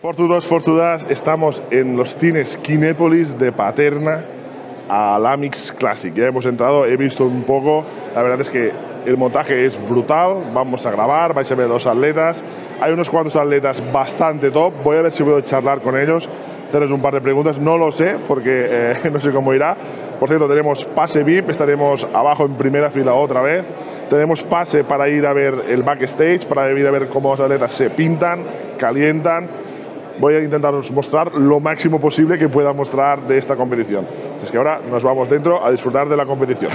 Forzudos, forzudas, estamos en los cines Kinépolis de Paterna al Amix Classic. Ya hemos entrado, he visto un poco, la verdad es que el montaje es brutal, vamos a grabar, vais a ver dos atletas, hay unos cuantos atletas bastante top, voy a ver si puedo charlar con ellos, hacerles un par de preguntas, no lo sé porque eh, no sé cómo irá. Por cierto, tenemos pase VIP, estaremos abajo en primera fila otra vez. Tenemos pase para ir a ver el backstage, para ir a ver cómo los atletas se pintan, calientan voy a intentar mostrar lo máximo posible que pueda mostrar de esta competición. Así es que ahora nos vamos dentro a disfrutar de la competición.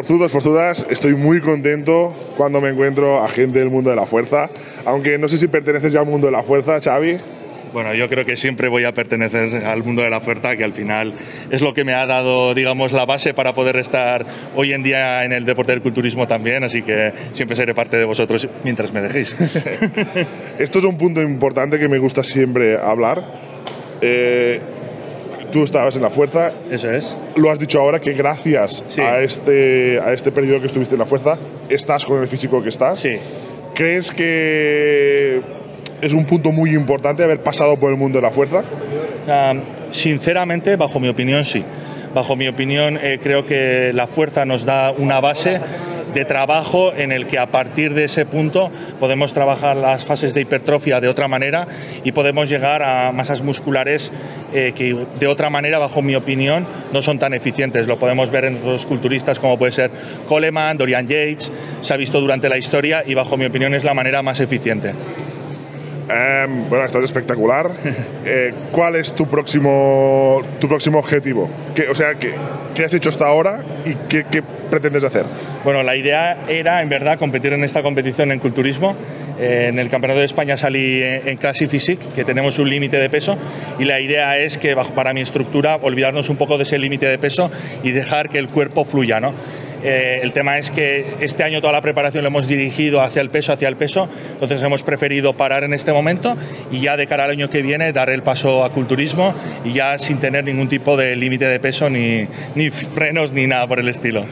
Forzudos, forzudas, estoy muy contento cuando me encuentro a gente del mundo de la fuerza, aunque no sé si perteneces ya al mundo de la fuerza, Xavi. Bueno, yo creo que siempre voy a pertenecer al mundo de la fuerza, que al final es lo que me ha dado, digamos, la base para poder estar hoy en día en el deporte del culturismo también, así que siempre seré parte de vosotros mientras me dejéis. Esto es un punto importante que me gusta siempre hablar. Eh, tú estabas en la fuerza. Eso es. Lo has dicho ahora que gracias a, este, a este periodo que estuviste en la fuerza, estás con el físico que estás. Sí. ¿Crees que es un punto muy importante haber pasado por el mundo de la fuerza? sinceramente, bajo mi opinión, sí. Bajo mi opinión, eh, creo que la fuerza nos da una base de trabajo en el que a partir de ese punto podemos trabajar las fases de hipertrofia de otra manera y podemos llegar a masas musculares eh, que de otra manera, bajo mi opinión, no son tan eficientes. Lo podemos ver en los culturistas como puede ser Coleman, Dorian Yates, se ha visto durante la historia y bajo mi opinión es la manera más eficiente. Em, bueno, estás espectacular. Eh, ¿Cuál es tu próximo, tu próximo objetivo? ¿Qué, o sea, ¿qué, ¿qué, has hecho hasta ahora y qué, pretendes hacer? Bueno, la idea era, en verdad, competir en esta competición en culturismo. Eh, en el Campeonato de España salí en Classic Physique, que tenemos un límite de peso, y la idea es que, para mi estructura, olvidarnos un poco de ese límite de peso y dejar que el cuerpo fluya, ¿no? Eh, el tema es que este año toda la preparación lo hemos dirigido hacia el peso, hacia el peso, entonces hemos preferido parar en este momento y ya de cara al año que viene dar el paso a culturismo y ya sin tener ningún tipo de límite de peso ni, ni frenos ni nada por el estilo.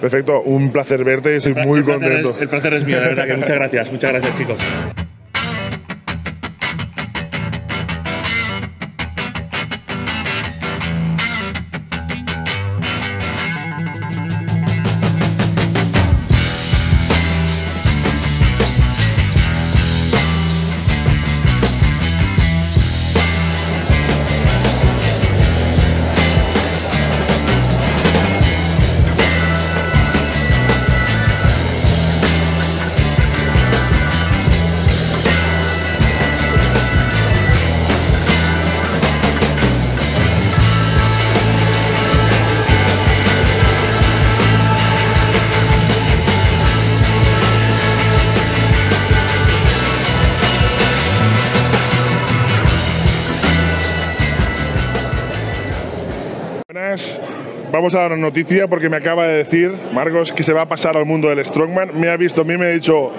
Perfecto, un placer verte y estoy muy contento. el placer es mío, de verdad que muchas gracias, muchas gracias chicos. Vamos a dar una noticia porque me acaba de decir Marcos que se va a pasar al mundo del Strongman. Me ha visto a mí me ha dicho,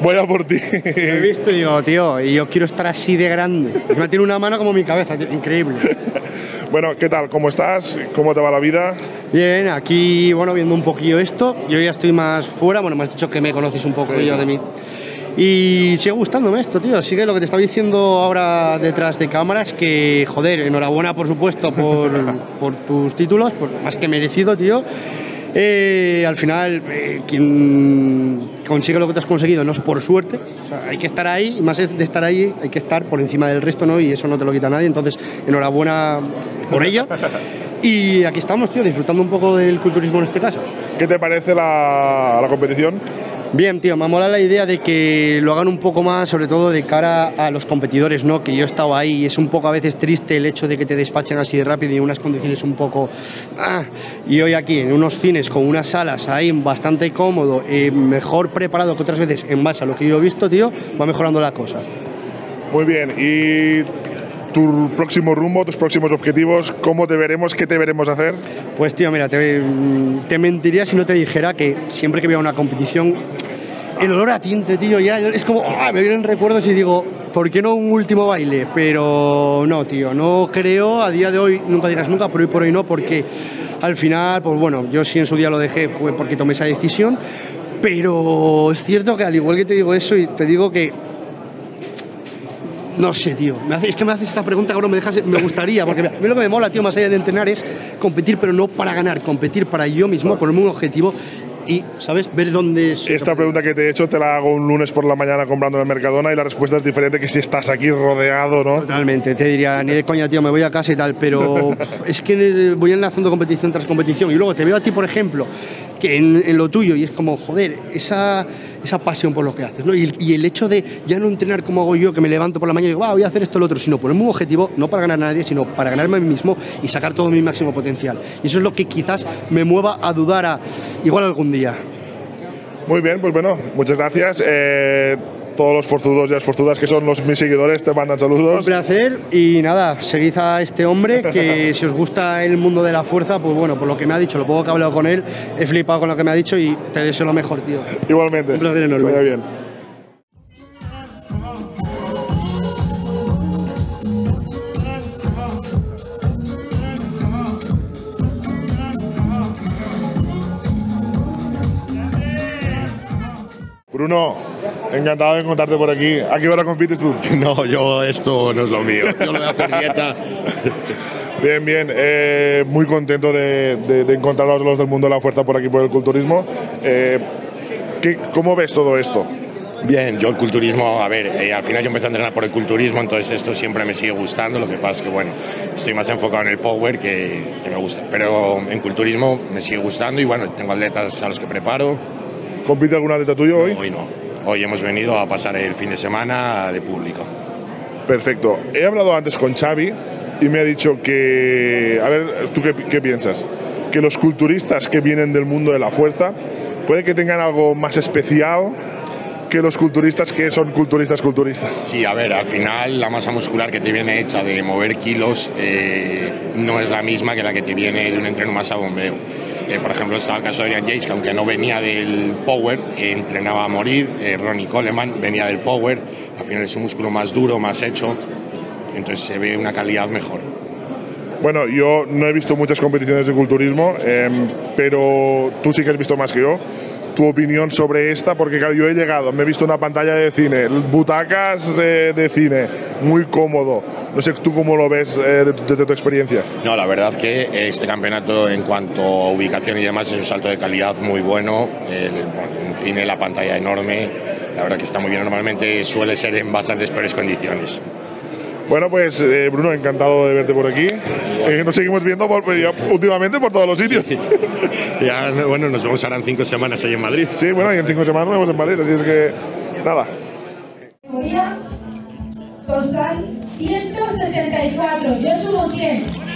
voy a por ti. he visto y digo, tío, y yo quiero estar así de grande. Me tiene una mano como mi cabeza, increíble. bueno, ¿qué tal? ¿Cómo estás? ¿Cómo te va la vida? Bien, aquí, bueno, viendo un poquillo esto. Yo ya estoy más fuera, bueno, me has dicho que me conoces un poco yo de mí. Y sigue gustándome esto, tío. Sigue lo que te estaba diciendo ahora detrás de cámaras, que, joder, enhorabuena, por supuesto, por, por tus títulos, por, más que merecido, tío. Eh, al final, eh, quien consigue lo que te has conseguido no es por suerte, hay que estar ahí, y más de estar ahí, hay que estar por encima del resto, ¿no? Y eso no te lo quita nadie, entonces, enhorabuena por ello. Y aquí estamos, tío, disfrutando un poco del culturismo en este caso. ¿Qué te parece la, la competición? Bien, tío, me mola la idea de que lo hagan un poco más, sobre todo de cara a los competidores, ¿no? Que yo he estado ahí y es un poco a veces triste el hecho de que te despachen así de rápido y en unas condiciones un poco. Ah, y hoy aquí, en unos cines con unas salas ahí bastante cómodo, eh, mejor preparado que otras veces en base a lo que yo he visto, tío, va mejorando la cosa. Muy bien, y tu próximo rumbo, tus próximos objetivos, cómo te veremos, qué te veremos hacer? Pues tío, mira, te, te mentiría si no te dijera que siempre que veo una competición, el olor a tinte, tío, ya es como, ¡ah! me vienen recuerdos y digo, ¿por qué no un último baile? Pero no, tío, no creo, a día de hoy, nunca dirás nunca, pero hoy por hoy no, porque al final, pues bueno, yo sí en su día lo dejé, fue porque tomé esa decisión, pero es cierto que al igual que te digo eso, y te digo que no sé, tío. es que me haces esta pregunta ahora me dejas. Me gustaría, porque a mí lo que me mola, tío, más allá de entrenar es competir, pero no para ganar, competir para yo mismo, ponerme un objetivo y, ¿sabes? Ver dónde... Esta pregunta que te he hecho te la hago un lunes por la mañana comprando en el Mercadona y la respuesta es diferente que si estás aquí rodeado, ¿no? Totalmente, te diría, ni de coña, tío, me voy a casa y tal, pero es que voy enlazando competición tras competición y luego te veo a ti, por ejemplo, que en, lo tuyo y es como, joder, esa, esa pasión por lo que haces. Y, el hecho de ya no entrenar como hago yo, que me levanto por la mañana y digo, voy a hacer esto o lo otro, sino ponerme un objetivo, no para ganar a nadie, sino para ganarme a mí mismo y sacar todo mi máximo potencial. Y eso es lo que quizás me mueva a dudar a igual algún día. Muy bien, pues bueno, muchas gracias. Eh, todos los forzudos y las forzudas que son los mis seguidores te mandan saludos. Un placer y nada, seguid a este hombre que si os gusta el mundo de la fuerza, pues bueno, por lo que me ha dicho, lo poco que he hablado con él, he flipado con lo que me ha dicho y te deseo lo mejor, tío. Igualmente. Un placer enorme. Vaya bien. Bruno, encantado de encontrarte por aquí. ¿A qué hora compites tú? No, yo esto no es lo mío. Yo lo voy a hacer dieta. Bien, bien. Eh, muy contento de, de, encontrar a los del mundo de la fuerza por aquí, por el culturismo. Eh, ¿Cómo ves todo esto? Bien, yo el culturismo, a ver, eh, al final yo empecé a entrenar por el culturismo, entonces esto siempre me sigue gustando, lo que pasa es que, bueno, estoy más enfocado en el power que, que me gusta, pero en culturismo me sigue gustando y, bueno, tengo atletas a los que preparo, ¿Compite alguna atleta tuyo hoy? Hoy no. Hoy hemos venido a pasar el fin de semana de público. Perfecto. He hablado antes con Xavi y me ha dicho que, a ver, ¿tú qué, piensas? Que los culturistas que vienen del mundo de la fuerza puede que tengan algo más especial que los culturistas que son culturistas culturistas. Sí, a ver, al final la masa muscular que te viene hecha de mover kilos eh, no es la misma que la que te viene de un entreno más a bombeo. Eh, por ejemplo, estaba el caso de Adrian Yates, que aunque no venía del power, entrenaba a morir. Eh, Ronnie Coleman venía del power, al final es un músculo más duro, más hecho, entonces se ve una calidad mejor. Bueno, yo no he visto muchas competiciones de culturismo, em, pero tú sí que has visto más que yo tu opinión sobre esta, porque yo he llegado, me he visto una pantalla de cine, butacas eh, de cine, muy cómodo. No sé tú cómo lo ves eh, desde tu experiencia. No, la verdad que este campeonato en cuanto a ubicación y demás es un salto de calidad muy bueno. El, cine, la pantalla enorme, la verdad que está muy bien. Normalmente suele ser en bastantes peores condiciones. Bueno, pues eh, Bruno, encantado de verte por aquí. Eh, nos seguimos viendo por, pues, últimamente por todos los sitios. Ya, bueno, nos vemos ahora en cinco semanas ahí en Madrid. Sí, bueno, y en cinco semanas nos vemos en Madrid, así es que nada. Categoría dorsal 164. Yo subo 100.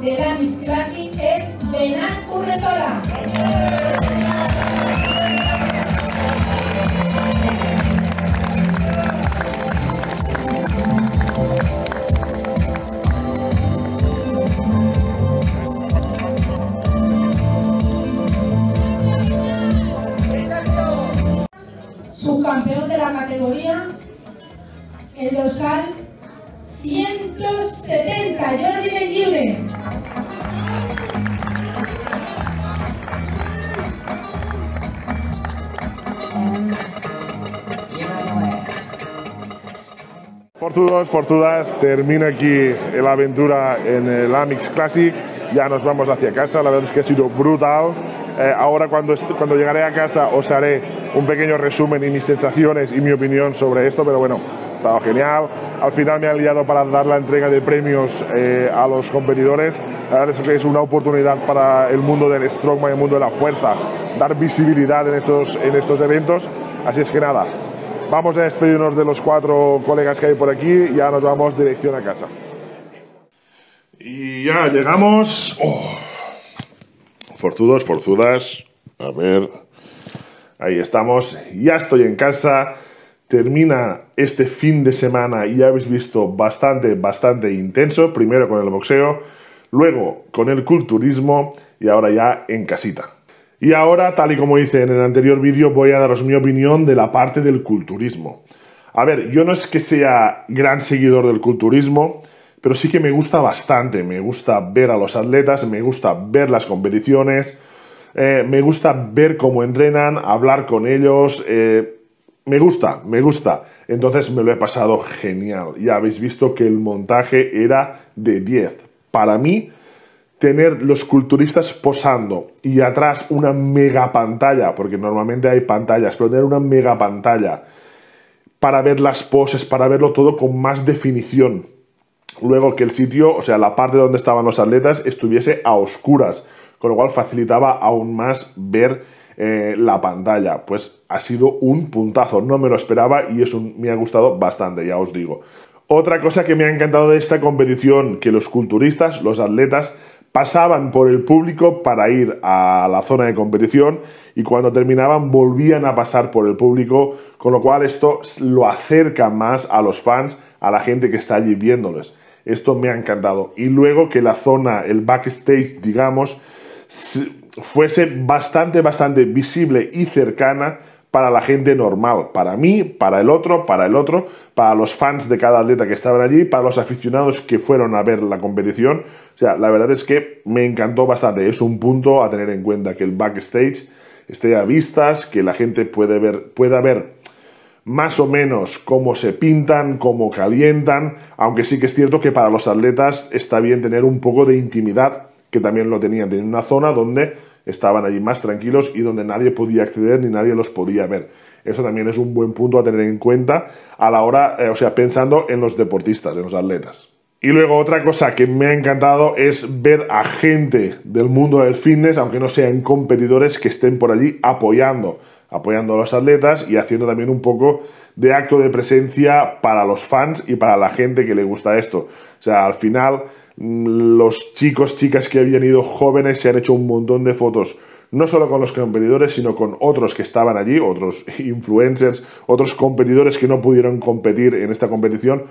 De la Miss Classic es Benat Urretola. Subcampeón de la categoría, el dorsal 170, Jordi Benjure. Forzudos, forzudas, termina aquí la aventura en el Amix Classic. Ya nos vamos hacia casa. La verdad es que ha sido brutal. Eh, ahora, cuando, cuando llegaré a casa, os haré un pequeño resumen y mis sensaciones y mi opinión sobre esto. Pero bueno, estado genial. Al final me han liado para dar la entrega de premios eh, a los competidores. La verdad es que es una oportunidad para el mundo del strongman el mundo de la fuerza dar visibilidad en estos, en estos eventos. Así es que nada, Vamos a despedirnos de los cuatro colegas que hay por aquí ya nos vamos dirección a casa. Y ya llegamos. Oh. Forzudos, forzudas. A ver. Ahí estamos. Ya estoy en casa. Termina este fin de semana ya habéis visto bastante, bastante intenso. Primero con el boxeo, luego con el culturismo y ahora ya en casita. Y ahora, tal y como hice en el anterior vídeo, voy a daros mi opinión de la parte del culturismo. A ver, yo no es que sea gran seguidor del culturismo, pero sí que me gusta bastante. Me gusta ver a los atletas, me gusta ver las competiciones, eh, me gusta ver cómo entrenan, hablar con ellos. eh, me gusta, me gusta. Entonces me lo he pasado genial. Ya habéis visto que el montaje era de 10. Para mí, tener los culturistas posando y atrás una mega pantalla, porque normalmente hay pantallas, pero tener una mega pantalla para ver las poses, para verlo todo con más definición. Luego que el sitio, o sea, la parte donde estaban los atletas, estuviese a oscuras, con lo cual facilitaba aún más ver eh, la pantalla. Pues ha sido un puntazo, no me lo esperaba y eso me ha gustado bastante, ya os digo. Otra cosa que me ha encantado de esta competición, que los culturistas, los atletas, pasaban por el público para ir a la zona de competición y cuando terminaban volvían a pasar por el público, con lo cual esto lo acerca más a los fans, a la gente que está allí viéndoles. Esto me ha encantado. Y luego que la zona, el backstage, digamos, fuese bastante, bastante visible y cercana para la gente normal, para mí, para el otro, para el otro, para los fans de cada atleta que estaban allí, para los aficionados que fueron a ver la competición. O sea, la verdad es que me encantó bastante. Es un punto a tener en cuenta que el backstage esté a vistas, que la gente ver, pueda ver más o menos cómo se pintan, cómo calientan, aunque sí que es cierto que para los atletas está bien tener un poco de intimidad, que también lo tenían, tenían una zona donde estaban allí más tranquilos y donde nadie podía acceder ni nadie los podía ver. Eso también es un buen punto a tener en cuenta a la hora, eh, o sea, pensando en los deportistas, en los atletas. Y luego otra cosa que me ha encantado es ver a gente del mundo del fitness, aunque no sean competidores, que estén por allí apoyando, apoyando a los atletas y haciendo también un poco de acto de presencia para los fans y para la gente que le gusta esto. O sea, al final los chicos, chicas que habían ido jóvenes se han hecho un montón de fotos, no solo con los competidores, sino con otros que estaban allí, otros influencers, otros competidores que no pudieron competir en esta competición,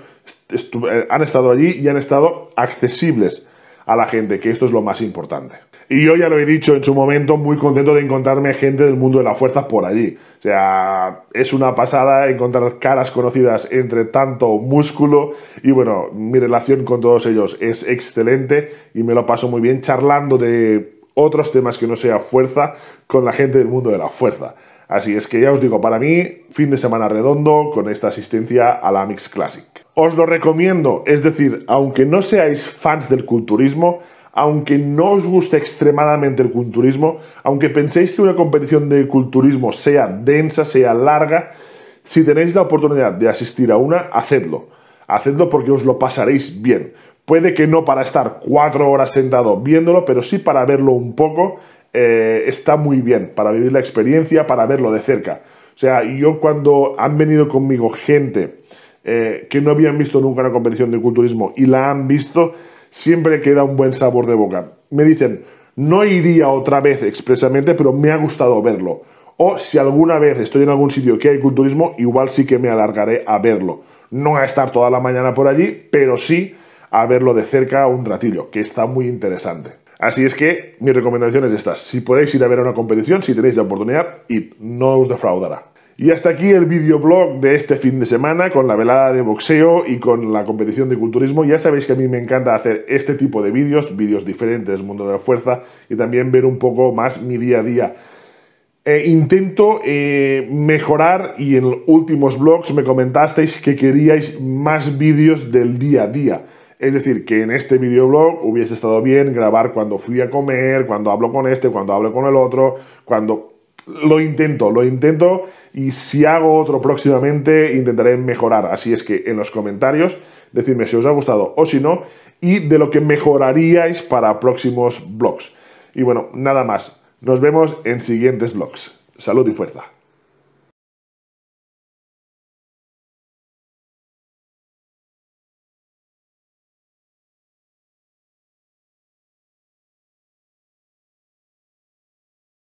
han estado allí y han estado accesibles a la gente, que esto es lo más importante. Y yo ya lo he dicho en su momento, muy contento de encontrarme gente del mundo de la fuerza por allí. O sea, es una pasada encontrar caras conocidas entre tanto músculo y bueno, mi relación con todos ellos es excelente y me lo paso muy bien charlando de otros temas que no sea fuerza con la gente del mundo de la fuerza. Así es que ya os digo, para mí, fin de semana redondo con esta asistencia a la Mix Classic. Os lo recomiendo, es decir, aunque no seáis fans del culturismo, aunque no os guste extremadamente el culturismo, aunque penséis que una competición de culturismo sea densa, sea larga, si tenéis la oportunidad de asistir a una, hacedlo. Hacedlo porque os lo pasaréis bien. Puede que no para estar cuatro horas sentado viéndolo, pero sí para verlo un poco. Eh, está muy bien, para vivir la experiencia, para verlo de cerca. O sea, yo cuando han venido conmigo gente eh, que no habían visto nunca una competición de culturismo y la han visto, siempre queda un buen sabor de boca. Me dicen, no iría otra vez expresamente, pero me ha gustado verlo. O si alguna vez estoy en algún sitio que hay culturismo, igual sí que me alargaré a verlo. No a estar toda la mañana por allí, pero sí a verlo de cerca un ratillo, que está muy interesante. Así es que mi recomendación es esta. Si podéis ir a ver una competición, si tenéis la oportunidad, id, no os defraudará. Y hasta aquí el videoblog de este fin de semana con la velada de boxeo y con la competición de culturismo. Ya sabéis que a mí me encanta hacer este tipo de vídeos, vídeos diferentes mundo de la fuerza y también ver un poco más mi día a día. Eh, intento eh, mejorar y en los últimos blogs me comentasteis que queríais más vídeos del día a día. Es decir, que en este videoblog hubiese estado bien grabar cuando fui a comer, cuando hablo con este, cuando hablo con el otro, cuando lo intento, lo intento y si hago otro próximamente intentaré mejorar. Así es que en los comentarios decidme si os ha gustado o si no y de lo que mejoraríais para próximos vlogs. Y bueno, nada más. Nos vemos en siguientes vlogs. Salud y fuerza.